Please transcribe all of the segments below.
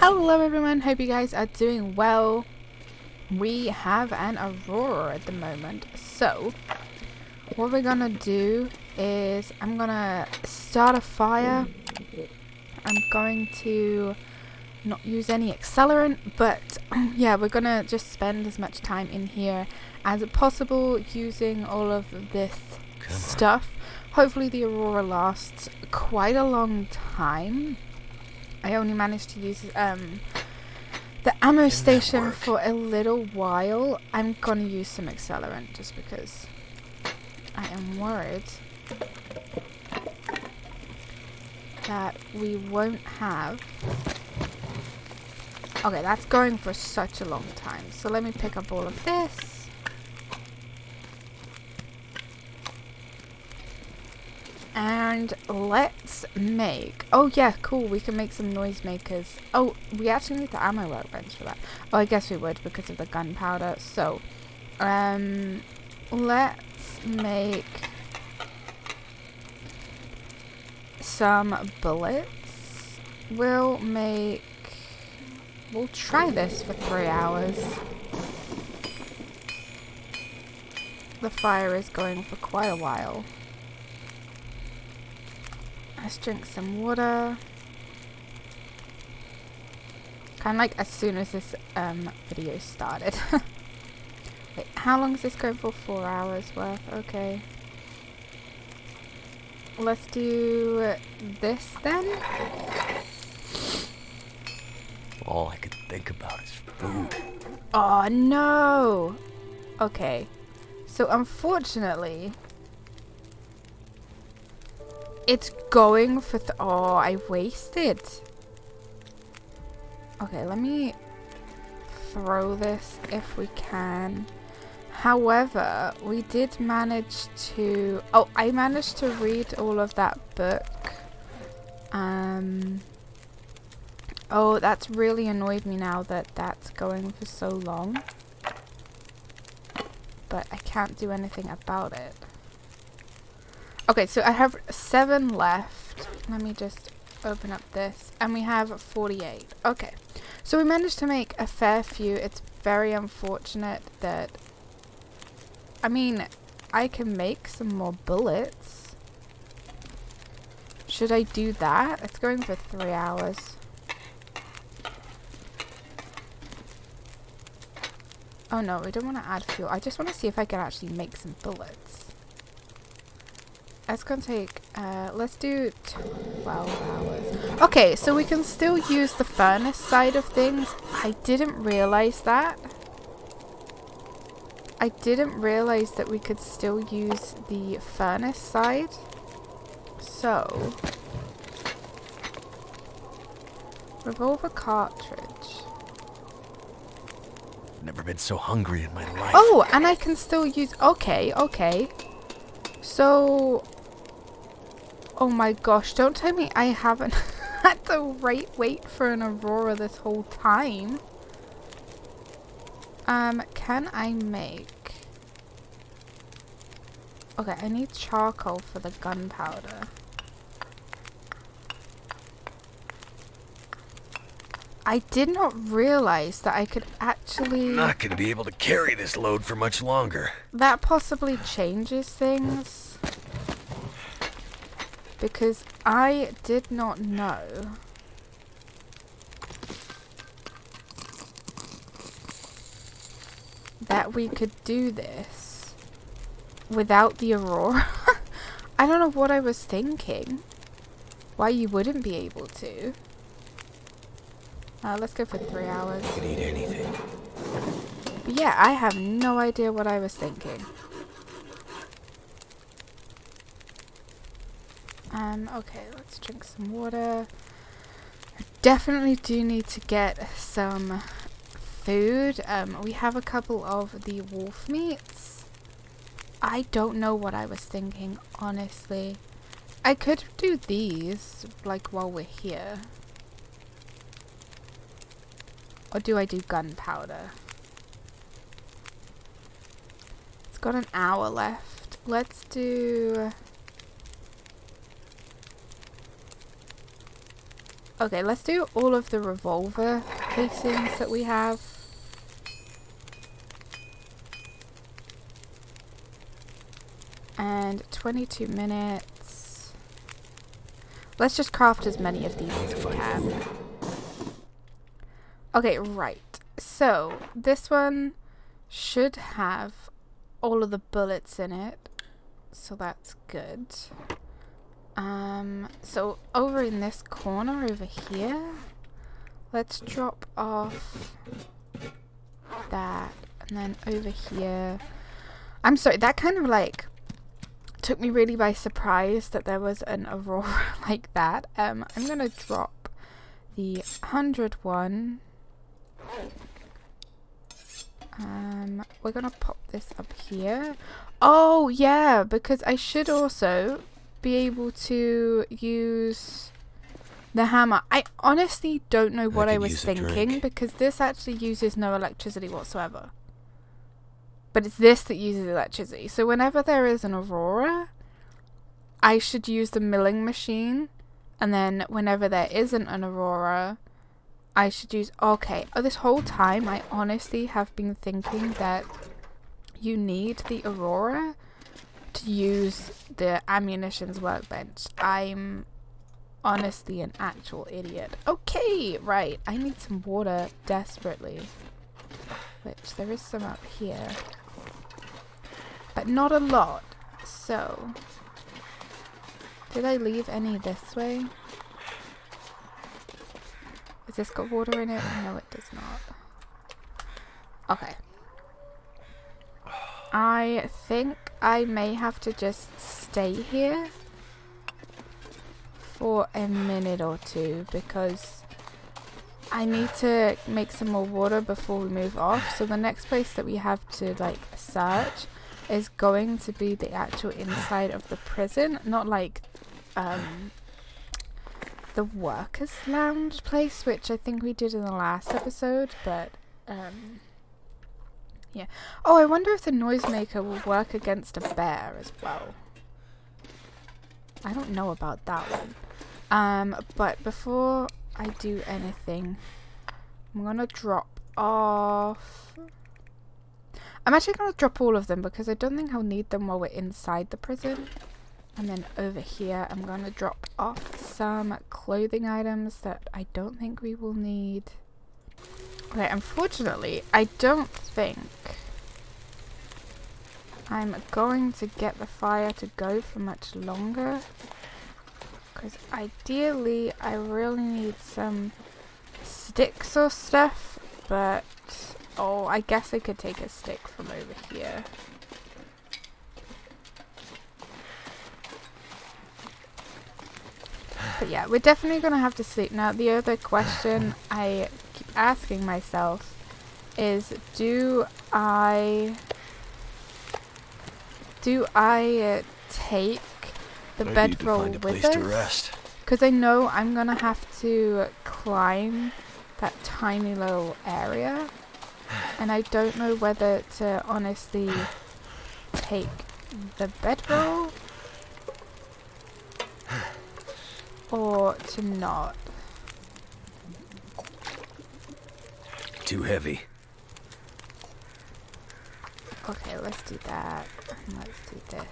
Hello everyone, hope you guys are doing well. We have an Aurora at the moment, so what we're gonna do is I'm gonna start a fire. I'm going to not use any accelerant, but yeah, we're gonna just spend as much time in here as possible using all of this stuff. Hopefully the Aurora lasts quite a long time. I only managed to use um, the ammo station for a little while. I'm gonna use some accelerant just because I am worried that we won't have Okay, that's going for such a long time. So let me pick up all of this. And let's make... Oh yeah, cool. We can make some noisemakers. Oh, we actually need the ammo workbench for that. Oh, I guess we would because of the gunpowder. So, um, let's make some bullets. We'll make We'll try this for three hours. The fire is going for quite a while. Let's drink some water. Kind of like as soon as this um, video started. Wait, how long is this going for? Four hours worth. Okay. Let's do this then. All I could think about is food. Oh no! Okay. So unfortunately, it's going for oh I wasted. Okay, let me throw this if we can. However, we did manage to oh I managed to read all of that book. Um Oh, that's really annoyed me now that that's going for so long. But I can't do anything about it. Okay, so I have seven left. Let me just open up this. And we have 48. Okay. So we managed to make a fair few. It's very unfortunate that... I mean, I can make some more bullets. Should I do that? It's going for three hours. Oh no, we don't want to add fuel. I just want to see if I can actually make some bullets. That's to take, uh, let's do 12 hours. Okay, so we can still use the furnace side of things. I didn't realize that. I didn't realize that we could still use the furnace side. So, revolver cartridge. Never been so hungry in my life. Oh, and I can still use... Okay, okay. So... Oh my gosh, don't tell me I haven't had to wait, wait for an Aurora this whole time. Um, can I make... Okay, I need charcoal for the gunpowder. I did not realize that I could actually... I'm not going to be able to carry this load for much longer. That possibly changes things. Because I did not know... That we could do this without the Aurora. I don't know what I was thinking. Why you wouldn't be able to. Uh, let's go for three hours. I could eat anything. But yeah, I have no idea what I was thinking. Um, okay, let's drink some water. I definitely do need to get some food. Um, we have a couple of the wolf meats. I don't know what I was thinking, honestly. I could do these, like, while we're here. Or do I do gunpowder? It's got an hour left. Let's do... Okay, let's do all of the revolver casings that we have. And 22 minutes. Let's just craft as many of these as we can. Okay, right. So, this one should have all of the bullets in it. So that's good. Um, so over in this corner over here, let's drop off that. And then over here, I'm sorry, that kind of like took me really by surprise that there was an aurora like that. Um, I'm going to drop the 100 one. Um, we're going to pop this up here. Oh, yeah, because I should also be able to use the hammer. I honestly don't know what I, I was thinking because this actually uses no electricity whatsoever. But it's this that uses electricity. So whenever there is an aurora, I should use the milling machine. And then whenever there isn't an aurora, I should use... Okay, oh, this whole time I honestly have been thinking that you need the aurora to use the ammunitions workbench. I'm honestly an actual idiot. Okay, right. I need some water desperately. Which there is some up here. But not a lot. So, did I leave any this way? Has this got water in it? No, it does not. Okay. I think I may have to just stay here for a minute or two because I need to make some more water before we move off. So the next place that we have to like search is going to be the actual inside of the prison, not like um, the workers lounge place, which I think we did in the last episode, but um, yeah. Oh, I wonder if the noisemaker will work against a bear as well. I don't know about that one. Um, but before I do anything, I'm gonna drop off... I'm actually gonna drop all of them because I don't think I'll need them while we're inside the prison. And then over here, I'm gonna drop off some clothing items that I don't think we will need. Okay, unfortunately, I don't think I'm going to get the fire to go for much longer. Because ideally, I really need some sticks or stuff, but... Oh, I guess I could take a stick from over here. But yeah, we're definitely going to have to sleep. Now, the other question I asking myself is, do I... Do I uh, take the I need to bedroll with us? Because I know I'm going to have to climb that tiny little area. And I don't know whether to honestly take the bedroll or to not. Too heavy. Okay, let's do that. Let's do this.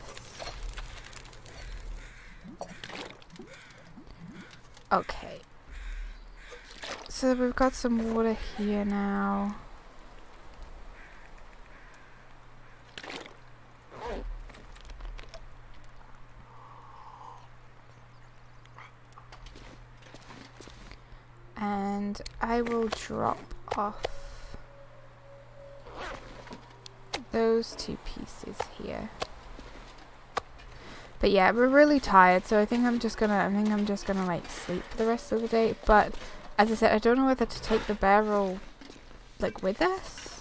Okay. So we've got some water here now. And I will drop off those two pieces here. But yeah, we're really tired, so I think I'm just gonna I think I'm just gonna like sleep for the rest of the day. But as I said, I don't know whether to take the bedroll like with us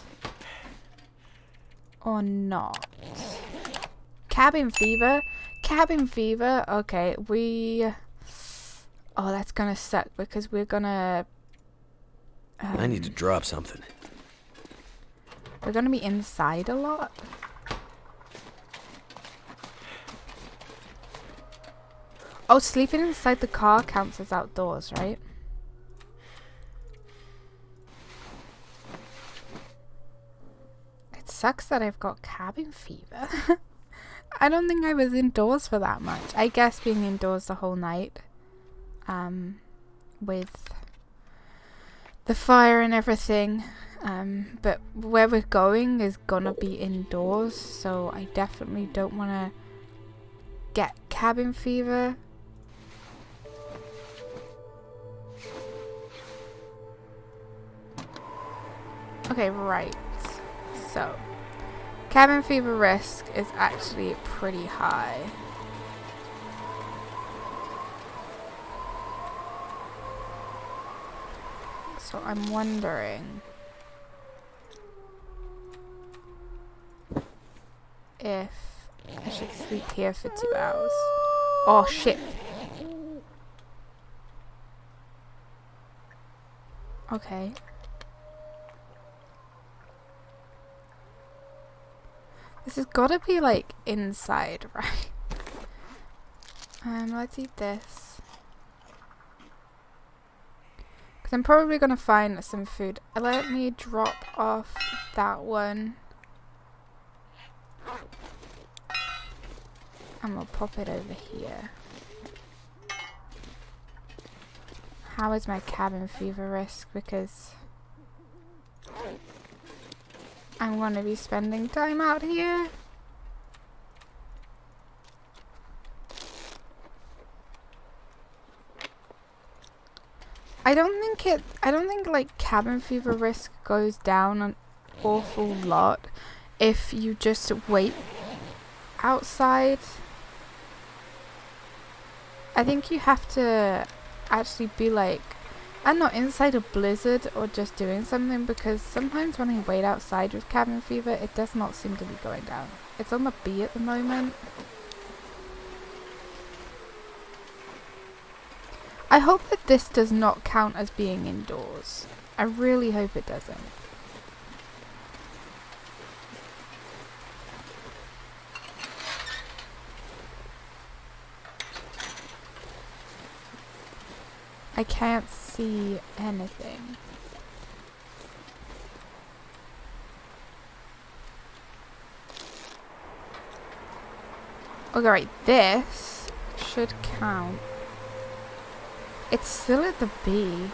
or not. Cabin fever? Cabin fever? Okay, we Oh, that's gonna suck because we're gonna um, I need to um, drop something. We're gonna be inside a lot. Oh, sleeping inside the car counts as outdoors, right? It sucks that I've got cabin fever. I don't think I was indoors for that much. I guess being indoors the whole night um, with the fire and everything. Um, but where we're going is gonna be indoors, so I definitely don't want to get cabin fever. Okay, right. So, cabin fever risk is actually pretty high. So I'm wondering if I should sleep here for two hours. Oh shit. Okay. This has got to be like inside, right? Um, let's eat this. Because I'm probably going to find some food. Let me drop off that one. And we'll pop it over here. How is my cabin fever risk? Because I'm going to be spending time out here. I don't think it, I don't think like cabin fever risk goes down an awful lot if you just wait outside. I think you have to actually be like I'm not inside a blizzard or just doing something because sometimes when I wait outside with cabin fever it does not seem to be going down. It's on the B at the moment. I hope that this does not count as being indoors. I really hope it doesn't. I can't see anything. Okay, right, this should count. It's still at the B.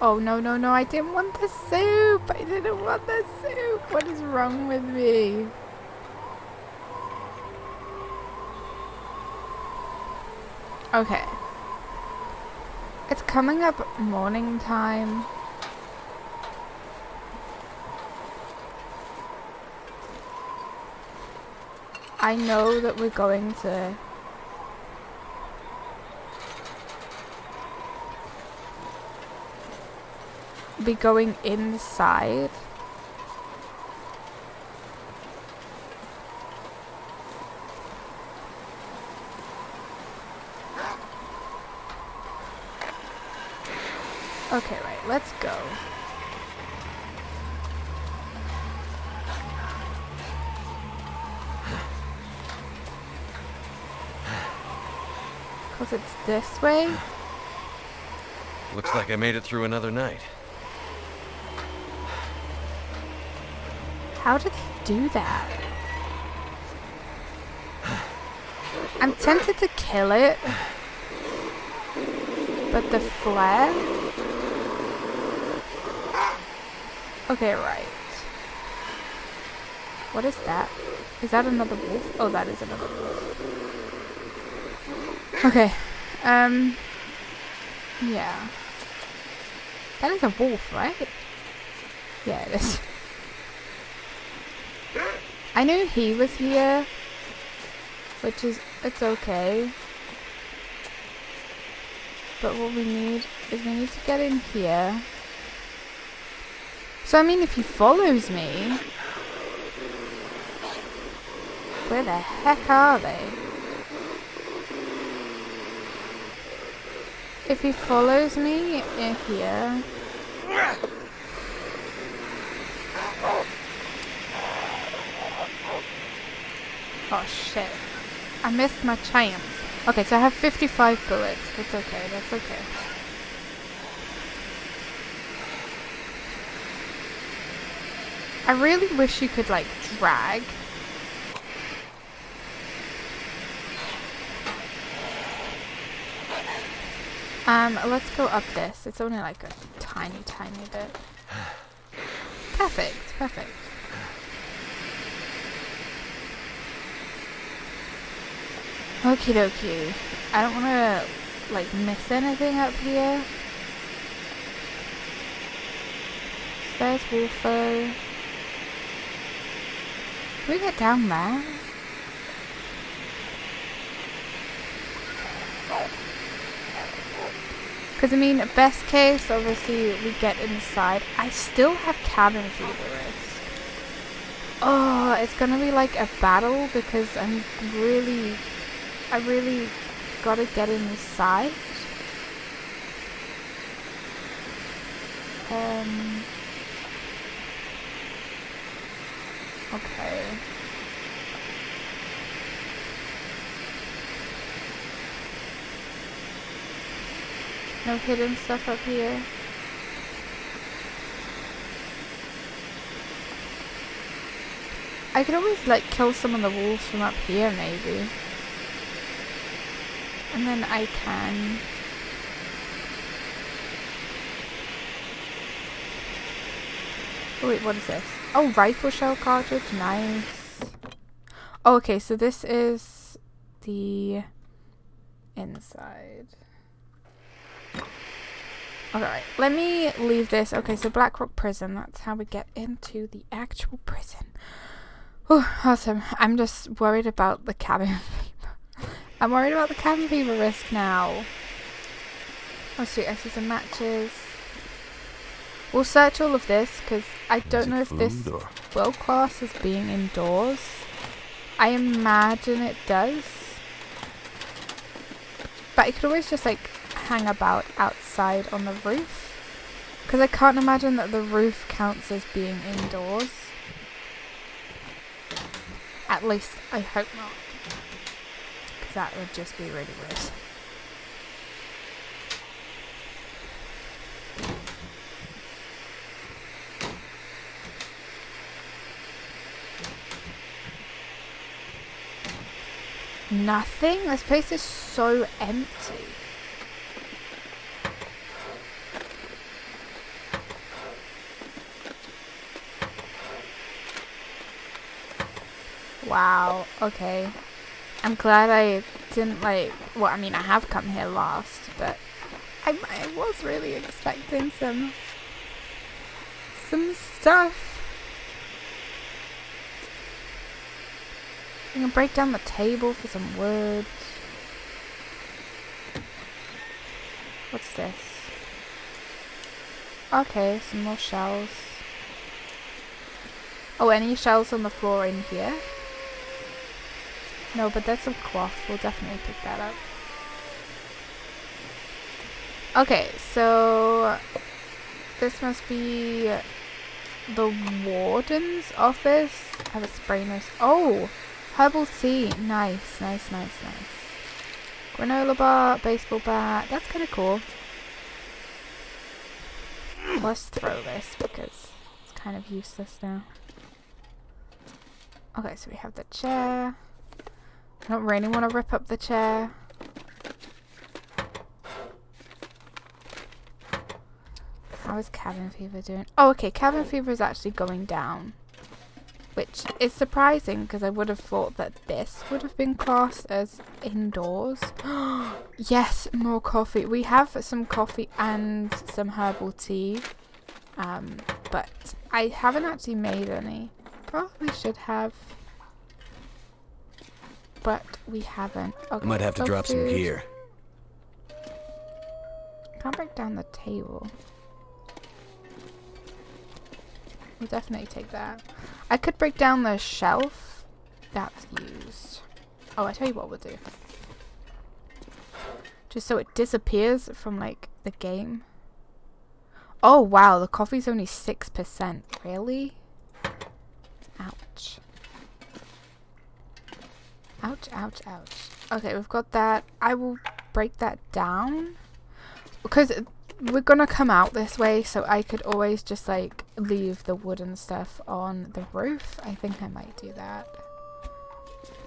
Oh, no, no, no, I didn't want the soup! I didn't want the soup! What is wrong with me? Okay. It's coming up morning time. I know that we're going to be going inside. Okay, right, let's go. Because it's this way? Looks like I made it through another night. How did he do that? I'm tempted to kill it. But the flare? Okay, right. What is that? Is that another wolf? Oh, that is another wolf. Okay. Um. Yeah. That is a wolf, right? Yeah, it is. I knew he was here, which is, it's okay. But what we need is we need to get in here. So I mean, if he follows me, where the heck are they? If he follows me in here, Oh shit. I missed my chance. Okay, so I have 55 bullets. That's okay, that's okay. I really wish you could like drag. Um, let's go up this. It's only like a tiny, tiny bit. Perfect, perfect. Okie dokie. I don't want to like miss anything up here. There's Wolfo. Can we get down there? Because, I mean, best case, obviously, we get inside. I still have cabin fever risk. Oh, it's going to be like a battle because I'm really, I really got to get inside. Um... Okay. No hidden stuff up here. I could always like kill some of the wolves from up here maybe. And then I can Oh wait, what is this? Oh, rifle shell cartridge, nice. Oh, okay, so this is the inside. Alright, let me leave this. Okay, so Blackrock Prison, that's how we get into the actual prison. Oh, awesome. I'm just worried about the cabin. I'm worried about the cabin fever risk now. Oh sweet, I see some matches. We'll search all of this because I don't know if this or? will class as being indoors. I imagine it does. But I could always just like hang about outside on the roof. Because I can't imagine that the roof counts as being indoors. At least I hope not. That would just be really weird. Nothing? This place is so empty. Wow, okay. I'm glad I didn't like, well I mean I have come here last, but I, I was really expecting some, some stuff. We can break down the table for some words. What's this? Okay, some more shells. Oh, any shells on the floor in here? No, but that's some cloth. We'll definitely pick that up. Okay, so this must be the warden's office. I have a spray nurse. Oh, Herbal tea. Nice, nice, nice, nice. Granola bar, baseball bat. That's kind of cool. Let's throw this because it's kind of useless now. Okay, so we have the chair. I don't really want to rip up the chair. How is cabin fever doing? Oh, okay, cabin fever is actually going down which is surprising because I would have thought that this would have been classed as indoors. yes, more coffee. We have some coffee and some herbal tea, um, but I haven't actually made any. Probably should have, but we haven't. Okay, I might have to drop food. some gear. Can't break down the table. We'll definitely take that. I could break down the shelf that's used. Oh, I tell you what we'll do. Just so it disappears from, like, the game. Oh, wow, the coffee's only 6%. Really? Ouch. Ouch, ouch, ouch. Okay, we've got that. I will break that down. Because we're gonna come out this way, so I could always just, like, leave the wooden stuff on the roof. I think I might do that.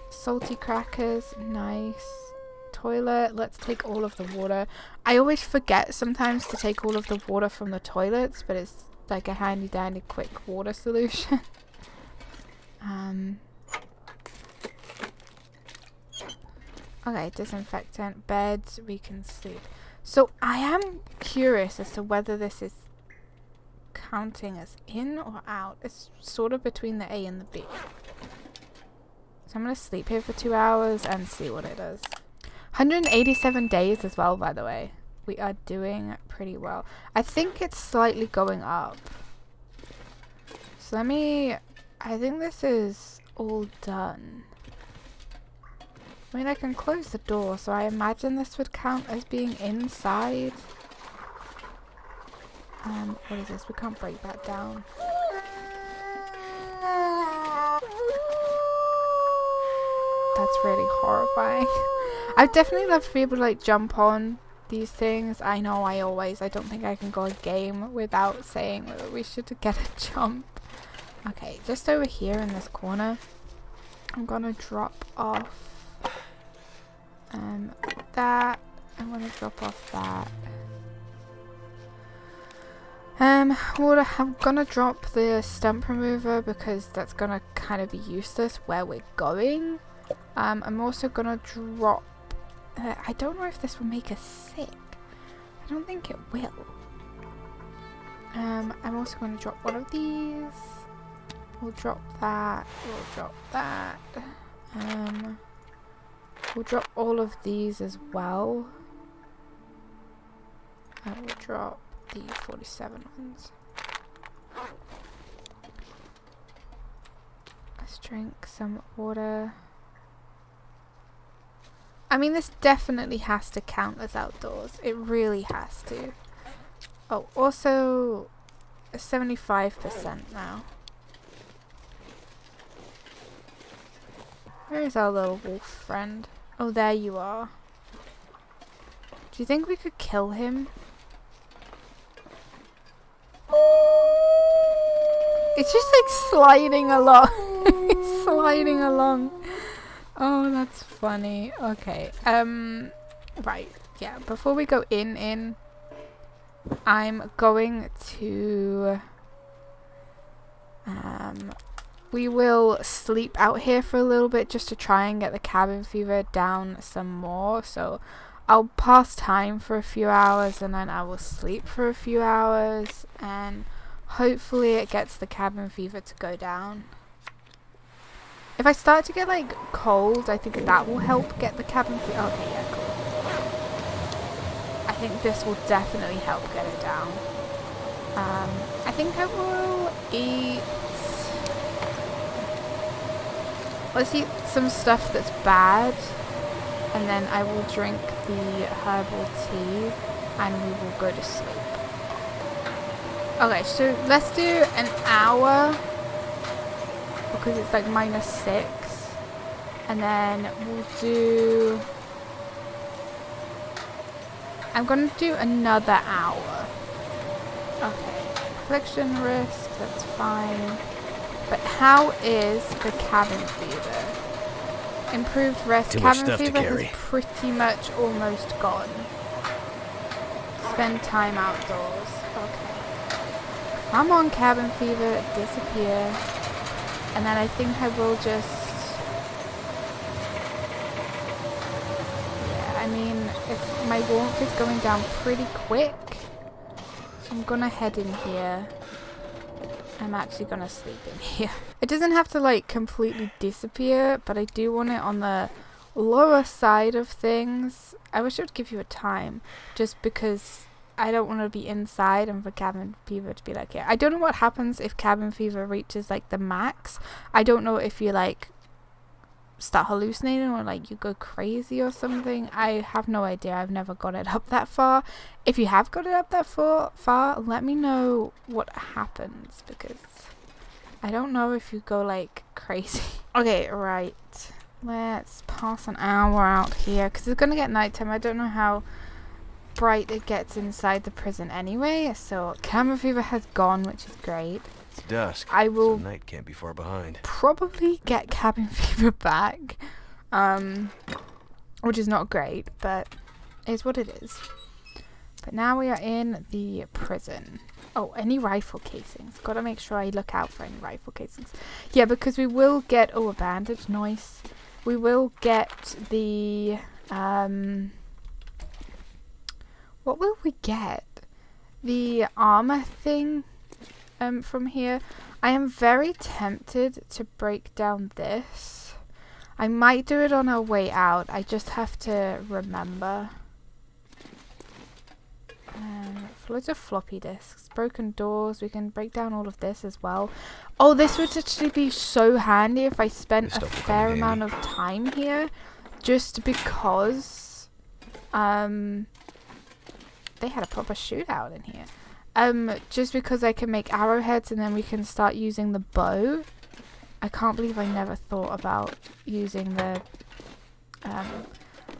Salty crackers, nice. Toilet, let's take all of the water. I always forget sometimes to take all of the water from the toilets, but it's like a handy dandy quick water solution. um, okay, disinfectant, beds, we can sleep. So I am curious as to whether this is counting as in or out. It's sort of between the A and the B. So I'm going to sleep here for two hours and see what it does. 187 days as well, by the way. We are doing pretty well. I think it's slightly going up. So let me... I think this is all done. I mean, I can close the door, so I imagine this would count as being inside. Um, what is this? We can't break that down. That's really horrifying. I'd definitely love to be able to like jump on these things. I know I always, I don't think I can go a game without saying that we should get a jump. Okay, just over here in this corner, I'm gonna drop off um, that. I'm gonna drop off that. Um, well, I'm gonna drop the stump remover because that's gonna kind of be useless where we're going. Um, I'm also gonna drop. Uh, I don't know if this will make us sick. I don't think it will. Um, I'm also gonna drop one of these. We'll drop that. We'll drop that. Um, we'll drop all of these as well. And we'll drop the 47 ones. Let's drink some water. I mean, this definitely has to count as outdoors. It really has to. Oh, also 75% now. Where is our little wolf friend? Oh, there you are. Do you think we could kill him? It's just like sliding along. sliding along. Oh, that's funny. Okay. Um right. Yeah, before we go in in I'm going to um we will sleep out here for a little bit just to try and get the cabin fever down some more. So I'll pass time for a few hours and then I will sleep for a few hours and hopefully it gets the cabin fever to go down. If I start to get like cold, I think that will help get the cabin fever. Okay, yeah, cool. I think this will definitely help get it down. Um, I think I will eat Let's eat some stuff that's bad. And then I will drink the herbal tea. And we will go to sleep. Okay, so let's do an hour. Because it's like minus six. And then we'll do... I'm going to do another hour. Okay. Affliction risk, that's fine. But how is the cabin fever? Improved rest. Too cabin fever is pretty much almost gone. Spend time outdoors. Okay. Come on, cabin fever. Disappear. And then I think I will just... Yeah, I mean, if my warmth is going down pretty quick. So I'm gonna head in here. I'm actually gonna sleep in here. It doesn't have to like completely disappear, but I do want it on the lower side of things. I wish it would give you a time, just because I don't want to be inside and for cabin fever to be like, yeah. I don't know what happens if cabin fever reaches like the max. I don't know if you like start hallucinating or like you go crazy or something. I have no idea. I've never got it up that far. If you have got it up that far, far let me know what happens because I don't know if you go like crazy. okay, right. Let's pass an hour out here because it's going to get nighttime. I don't know how bright it gets inside the prison anyway. So cabin fever has gone, which is great. It's dusk. I will so night can't be far behind. probably get cabin fever back, um, which is not great, but is what it is. But now we are in the prison. Oh, any rifle casings. Gotta make sure I look out for any rifle casings. Yeah, because we will get... Oh, a bandage. Nice. We will get the... Um, what will we get? The armor thing um, from here. I am very tempted to break down this. I might do it on our way out. I just have to remember. Um, loads of floppy disks, broken doors. We can break down all of this as well. Oh, this would actually be so handy if I spent a stuff will come fair amount of time here, just because um they had a proper shootout in here. Um, just because I can make arrowheads and then we can start using the bow. I can't believe I never thought about using the um,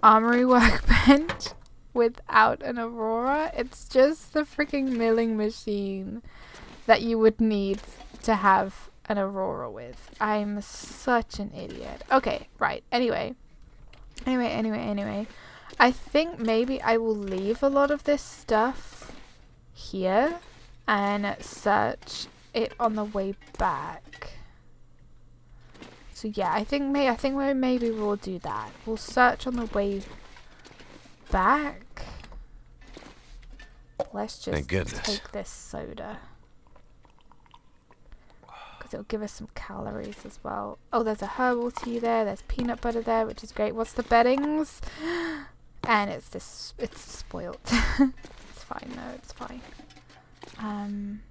armory workbench without an aurora. It's just the freaking milling machine that you would need to have an aurora with. I'm such an idiot. Okay, right. Anyway. Anyway, anyway, anyway. I think maybe I will leave a lot of this stuff here and search it on the way back. So yeah, I think may I think we maybe we'll do that. We'll search on the way back. Let's just take this soda. Because it'll give us some calories as well. Oh, there's a herbal tea there. There's peanut butter there, which is great. What's the beddings? And it's this. It's spoilt. fine though. It's fine. Um.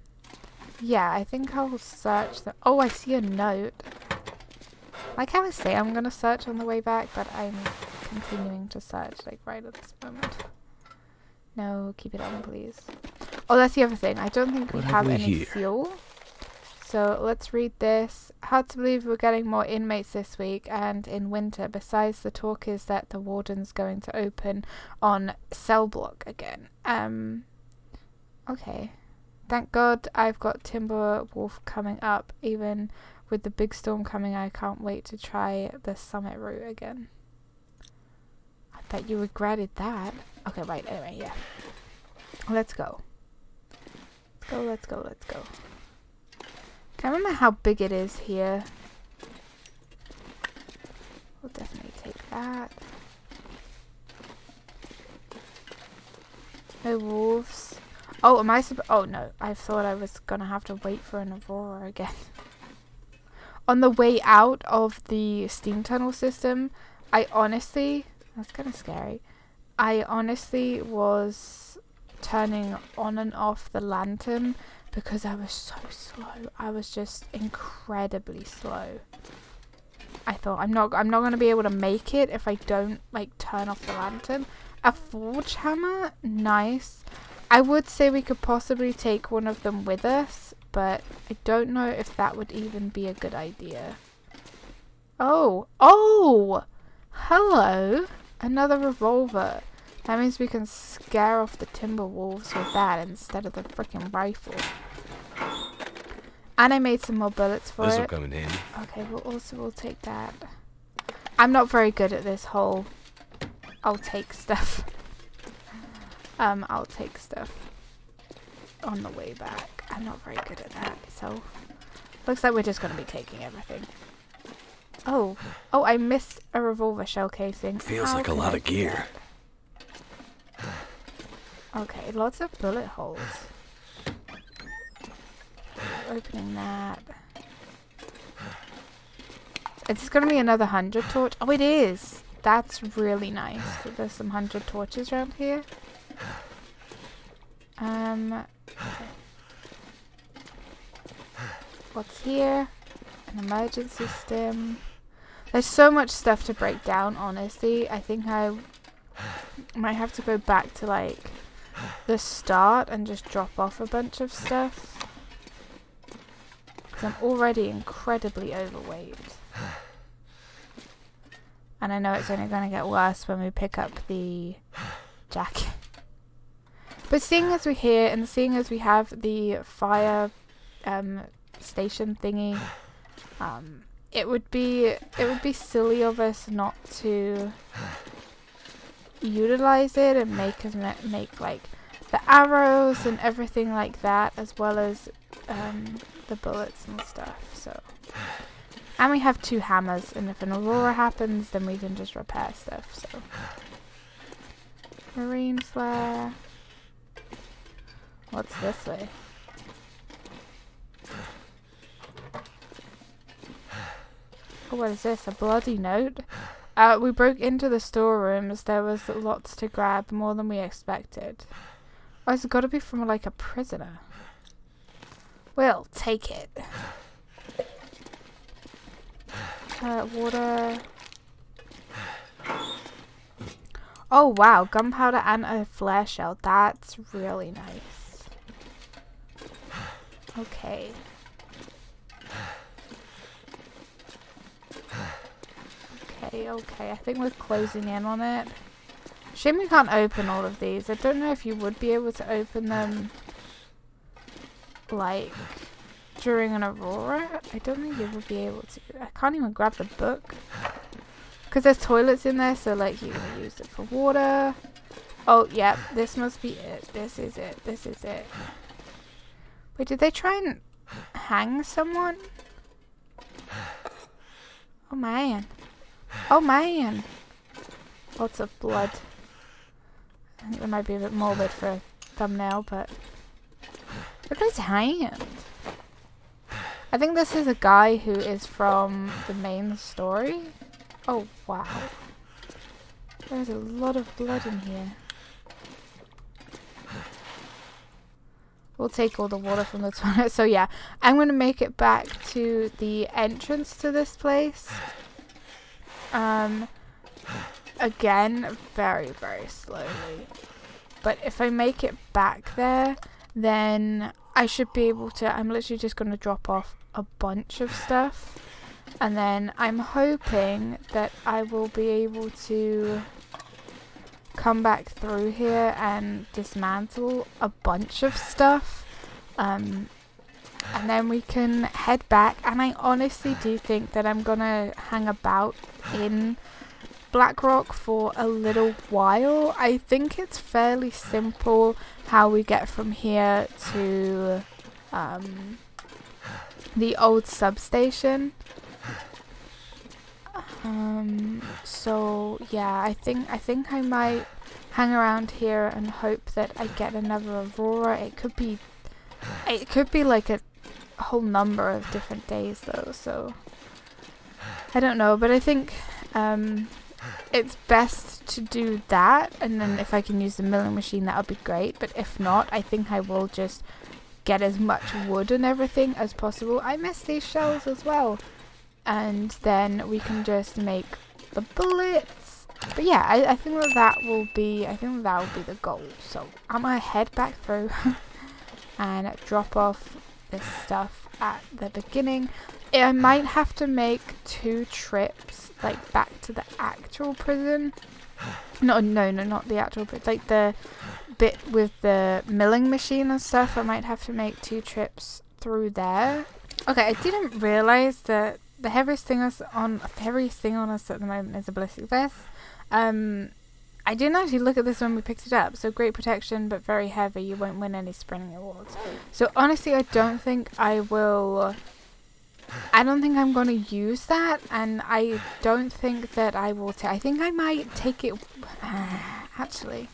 Yeah, I think I'll search the. Oh, I see a note. Like how I say, I'm gonna search on the way back, but I'm continuing to search like right at this moment. No, keep it on, please. Oh, that's the other thing. I don't think we have have we any here? fuel. So let's read this. Hard to believe we're getting more inmates this week and in winter. Besides, the talk is that the warden's going to open on cell block again. Um. Okay. Thank God I've got Timber Wolf coming up. Even with the big storm coming, I can't wait to try the summit route again. I bet you regretted that. Okay, right. Anyway, yeah. Let's go. Let's go. Let's go. Let's go. Can't remember how big it is here. We'll definitely take that. No wolves. Oh, am I Oh, no. I thought I was gonna have to wait for an aurora again. On the way out of the steam tunnel system, I honestly... That's kind of scary. I honestly was turning on and off the lantern because I was so slow. I was just incredibly slow. I thought I'm not I'm not gonna be able to make it if I don't like turn off the lantern. A forge hammer, nice. I would say we could possibly take one of them with us, but I don't know if that would even be a good idea. Oh, oh, hello, another revolver. That means we can scare off the timber wolves with that instead of the freaking rifle. And I made some more bullets for This'll it. come in handy. Okay, we'll also we'll take that. I'm not very good at this whole I'll take stuff. Um, I'll take stuff on the way back. I'm not very good at that, so looks like we're just gonna be taking everything. Oh, oh! I missed a revolver shell casing. Feels How like a lot I of gear. that? Okay, lots of bullet holes. Opening that. Is this gonna be another hundred torch? Oh, it is. That's really nice. There's some hundred torches around here. Um. What's here? An emergency stim. There's so much stuff to break down. Honestly, I think I might have to go back to like the start and just drop off a bunch of stuff. Because I'm already incredibly overweight. And I know it's only going to get worse when we pick up the jacket. But seeing as we're here and seeing as we have the fire um, station thingy, um, it would be it would be silly of us not to utilize it and make us make like the arrows and everything like that, as well as um, the bullets and stuff. So, and we have two hammers, and if an aurora happens, then we can just repair stuff. So, marine flare. What's this way? Oh, what is this? A bloody note? Uh, we broke into the storerooms. There was lots to grab, more than we expected. Oh, it's got to be from like a prisoner. We'll take it. Uh, water. Oh wow, gunpowder and a flare shell. That's really nice. Okay. Okay, okay. I think we're closing in on it. Shame we can't open all of these. I don't know if you would be able to open them like during an aurora. I don't think you would be able to. I can't even grab the book. Because there's toilets in there, so like you can use it for water. Oh, yep, this must be it. This is it. This is it. Wait, did they try and hang someone? Oh man. Oh man. Lots of blood. I think that might be a bit morbid for a thumbnail, but look at his hand. I think this is a guy who is from the main story. Oh wow. There's a lot of blood in here. We'll take all the water from the toilet. So yeah, I'm going to make it back to the entrance to this place. Um, again, very, very slowly. But if I make it back there, then I should be able to, I'm literally just going to drop off a bunch of stuff. And then I'm hoping that I will be able to come back through here and dismantle a bunch of stuff. Um, and then we can head back. And I honestly do think that I'm to hang about in Blackrock for a little while. I think it's fairly simple how we get from here to um, the old substation. Um, so yeah, I think I think I might hang around here and hope that I get another aurora. It could be, it could be like a whole number of different days though. So I don't know, but I think um, it's best to do that, and then if I can use the milling machine, that would be great. But if not, I think I will just get as much wood and everything as possible. I miss these shells as well and then we can just make the bullets. But yeah, I, I think that that will be, I think that will be the goal. So I'm gonna head back through and drop off this stuff at the beginning. I might have to make two trips, like back to the actual prison. No, no, no, not the actual prison. Like the bit with the milling machine and stuff. I might have to make two trips through there. Okay, I didn't realize that the heaviest thing on the heaviest thing on us at the moment is a ballistic vest. Um, I didn't actually look at this when we picked it up. So great protection, but very heavy. You won't win any sprinting awards. So honestly, I don't think I will. I don't think I'm going to use that, and I don't think that I will. I think I might take it. actually,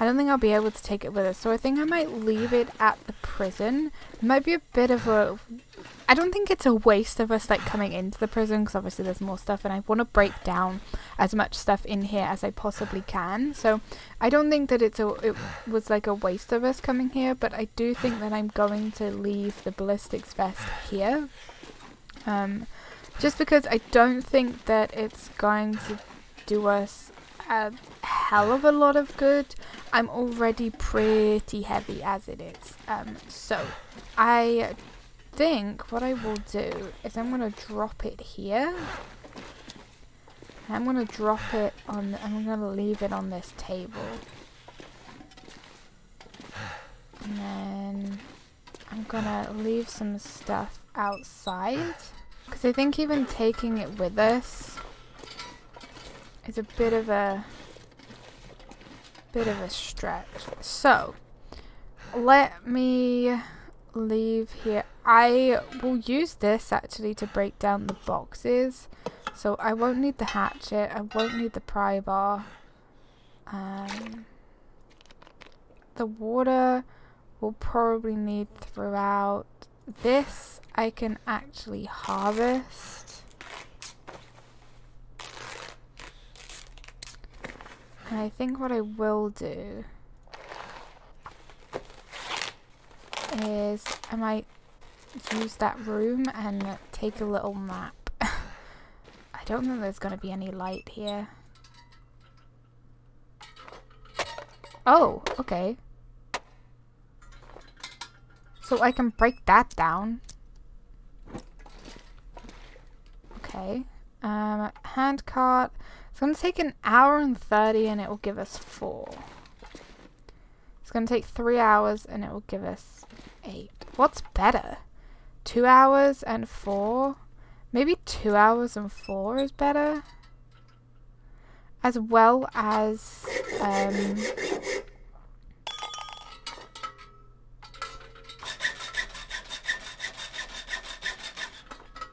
I don't think I'll be able to take it with us. So I think I might leave it at the prison. It might be a bit of a I don't think it's a waste of us like coming into the prison because obviously there's more stuff and I want to break down as much stuff in here as I possibly can. So I don't think that it's a it was like a waste of us coming here, but I do think that I'm going to leave the ballistics vest here. Um, just because I don't think that it's going to do us a hell of a lot of good. I'm already pretty heavy as it is. Um, so I think what I will do is I'm going to drop it here. I'm going to drop it on, I'm going to leave it on this table. And then I'm gonna leave some stuff outside. Because I think even taking it with us is a bit of a bit of a stretch. So, let me leave here. I will use this actually to break down the boxes. So I won't need the hatchet. I won't need the pry bar. Um, the water we'll probably need throughout. This I can actually harvest. I think what I will do is I might use that room and take a little nap. I don't think there's going to be any light here. Oh, okay. So I can break that down. Okay. Um, hand cart. It's going to take an hour and 30 and it will give us four. It's going to take three hours and it will give us eight. What's better? Two hours and four? Maybe two hours and four is better? As well as, um,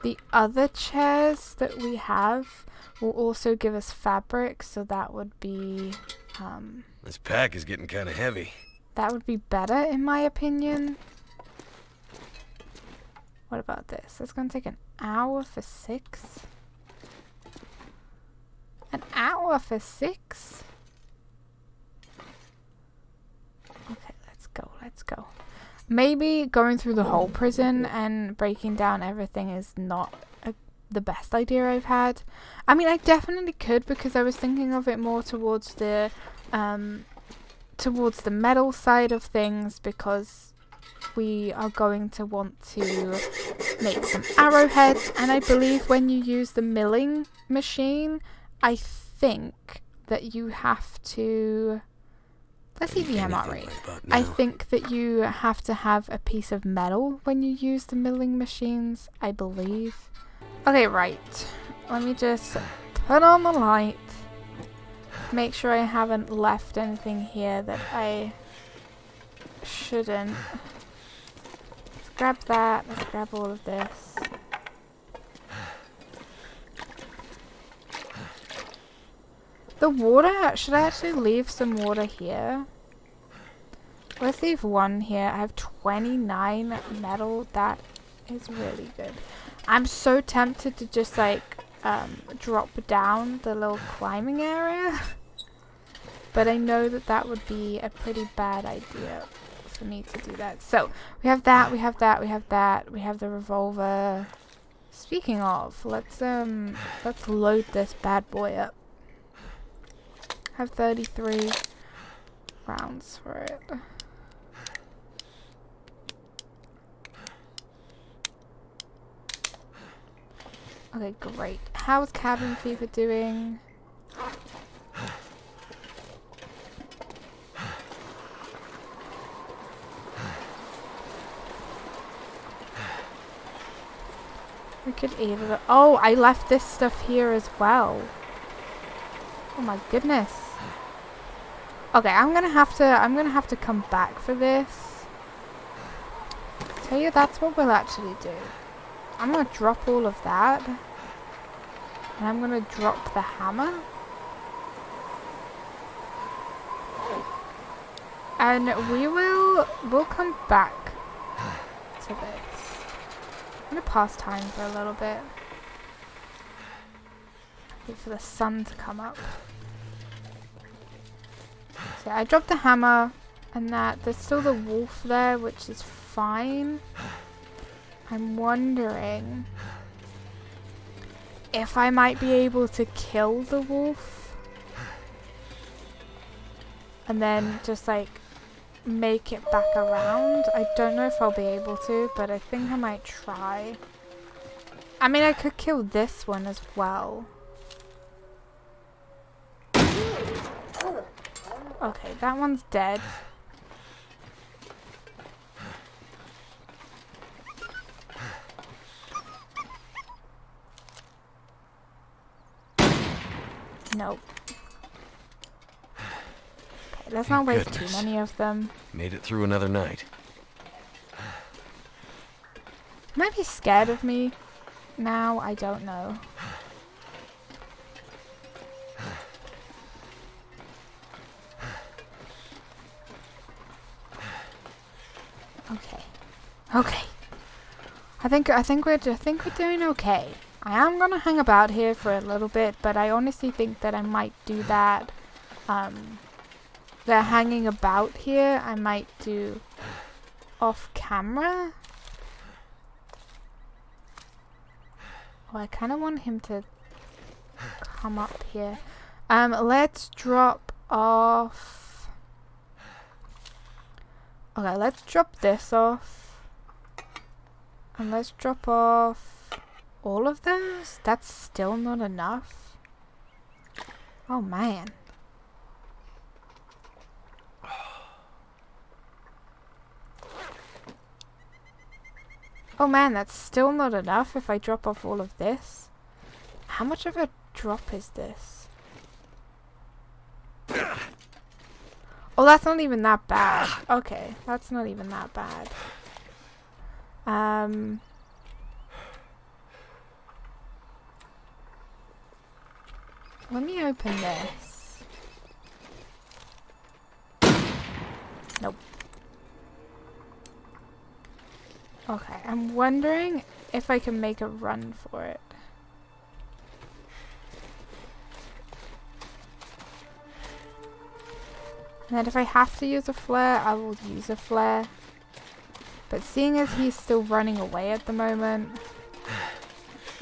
the other chairs that we have will also give us fabric, so that would be, um, This pack is getting kind of heavy. that would be better in my opinion. What about this? It's gonna take an hour for six. An hour for six? Okay, let's go, let's go. Maybe going through the whole prison and breaking down everything is not the best idea I've had. I mean, I definitely could because I was thinking of it more towards the um, towards the metal side of things because we are going to want to make some arrowheads and I believe when you use the milling machine I think that you have to let's see the MR rate. I think that you have to have a piece of metal when you use the milling machines, I believe. Okay, right. Let me just turn on the light. Make sure I haven't left anything here that I shouldn't. Let's grab that. Let's grab all of this. The water, should I actually leave some water here? Let's leave one here. I have 29 metal. That is really good. I'm so tempted to just like um, drop down the little climbing area. but I know that that would be a pretty bad idea for me to do that. So we have that, we have that, we have that, we have the revolver. Speaking of, let's um let's load this bad boy up. have 33 rounds for it. Okay, great. How's cabin fever doing? We could either. Oh, I left this stuff here as well. Oh my goodness. Okay, I'm gonna have to. I'm gonna have to come back for this. Tell you, that's what we'll actually do. I'm gonna drop all of that. And I'm gonna drop the hammer. And we will we'll come back to this. I'm gonna pass time for a little bit. Wait for the sun to come up. So I dropped the hammer and that there's still the wolf there, which is fine. I'm wondering if I might be able to kill the wolf and then just like make it back around. I don't know if I'll be able to, but I think I might try. I mean, I could kill this one as well. Okay, that one's dead. Nope. Okay, let's not waste goodness. too many of them. Made it through another night. Might be scared of me now. I don't know. Okay. Okay. I think I think we're I think we're doing okay. I am gonna hang about here for a little bit, but I honestly think that I might do that. Um, the hanging about here, I might do off camera. Oh, I kind of want him to come up here. Um, let's drop off. Okay, let's drop this off. And let's drop off all of those. That's still not enough. Oh man. Oh man, that's still not enough if I drop off all of this. How much of a drop is this? Oh, that's not even that bad. Okay, that's not even that bad. Um... Let me open this. Nope. Okay, I'm wondering if I can make a run for it. And then if I have to use a flare, I will use a flare. But seeing as he's still running away at the moment,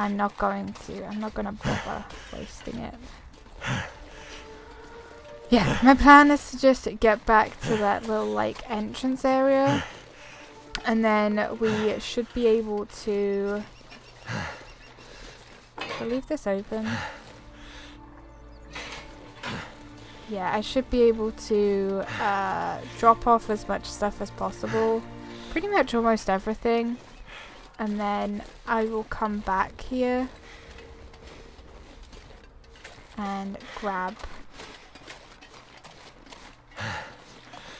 I'm not going to. I'm not going to bother wasting it. Yeah, my plan is to just get back to that little like entrance area. And then we should be able to... I'll leave this open. Yeah, I should be able to uh, drop off as much stuff as possible. Pretty much almost everything. And then I will come back here and grab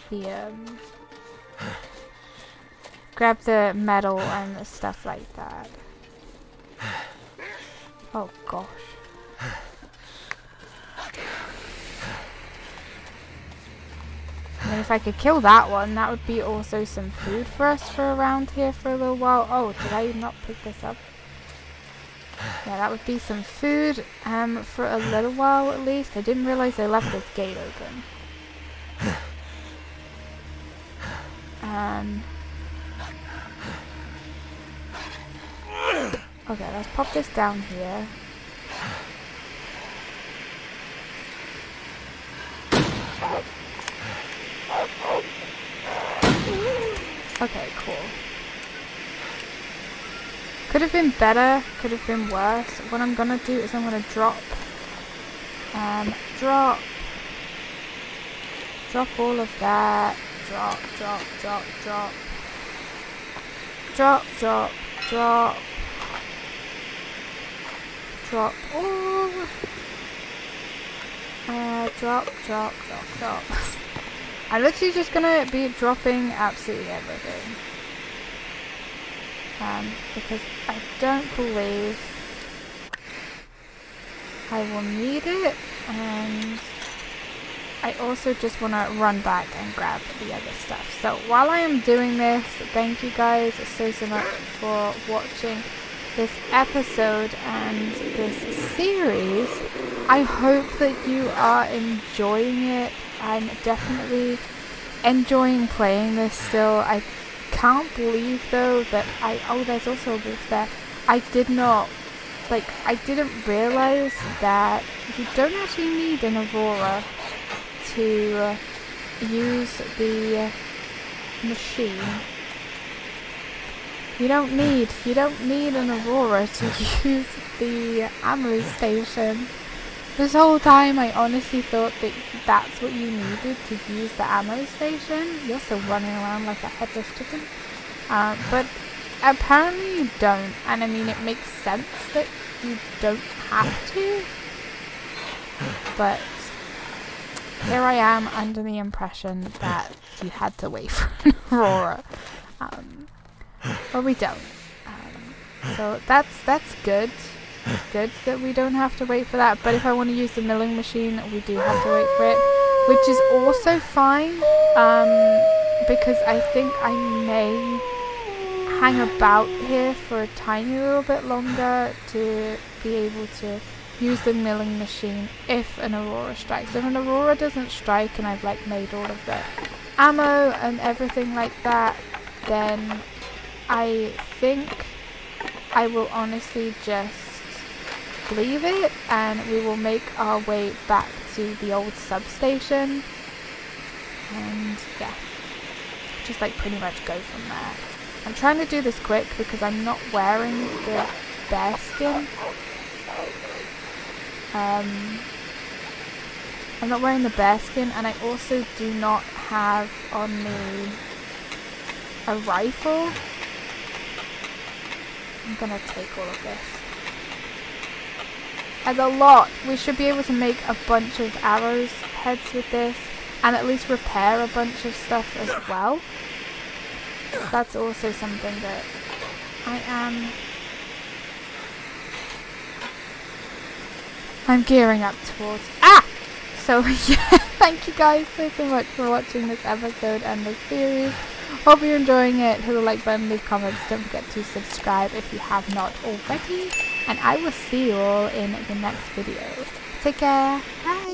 the um grab the metal and the stuff like that. Oh gosh. And if I could kill that one, that would be also some food for us for around here for a little while. Oh, did I not pick this up? Yeah, that would be some food um, for a little while at least. I didn't realize they left this gate open. Um, okay, let's pop this down here. Okay, cool. Could have been better, could have been worse. What I'm gonna do is I'm gonna drop, um, drop, drop all of that. Drop, drop, drop, drop. Drop, drop, drop. Drop all. Uh, drop, drop, drop, drop. I'm literally just gonna be dropping absolutely everything. Um, because I don't believe I will need it, and I also just want to run back and grab the other stuff. So while I am doing this, thank you guys so, so much for watching this episode and this series. I hope that you are enjoying it. I'm definitely enjoying playing this still. I can't believe though that I oh there's also a wolf there. I did not like I didn't realize that you don't actually need an aurora to uh, use the machine. You don't need you don't need an aurora to use the ammo station. This whole time I honestly thought that that's what you needed to use the ammo station. You're still running around like a headless chicken. Uh, but apparently you don't. And I mean it makes sense that you don't have to. but here I am under the impression that you had to wait for an Aurora. Um, but we don't. Um, so that's that's good. Good that we don't have to wait for that. But if I want to use the milling machine, we do have to wait for it, which is also fine. Um, because I think I may hang about here for a tiny little bit longer to be able to use the milling machine if an aurora strikes. If an aurora doesn't strike and I've like made all of the ammo and everything like that, then I think I will honestly just leave it and we will make our way back to the old substation and yeah just like pretty much go from there. I'm trying to do this quick because I'm not wearing the bear skin. Um, I'm not wearing the bear skin and I also do not have on me a rifle. I'm gonna take all of this. As a lot. We should be able to make a bunch of arrows heads with this and at least repair a bunch of stuff as well. That's also something that I am I'm gearing up towards. Ah! So yeah thank you guys so so much for watching this episode and this series. Hope you're enjoying it. Hit the like button leave comments. Don't forget to subscribe if you have not already and I will see you all in the next video. Take care. Bye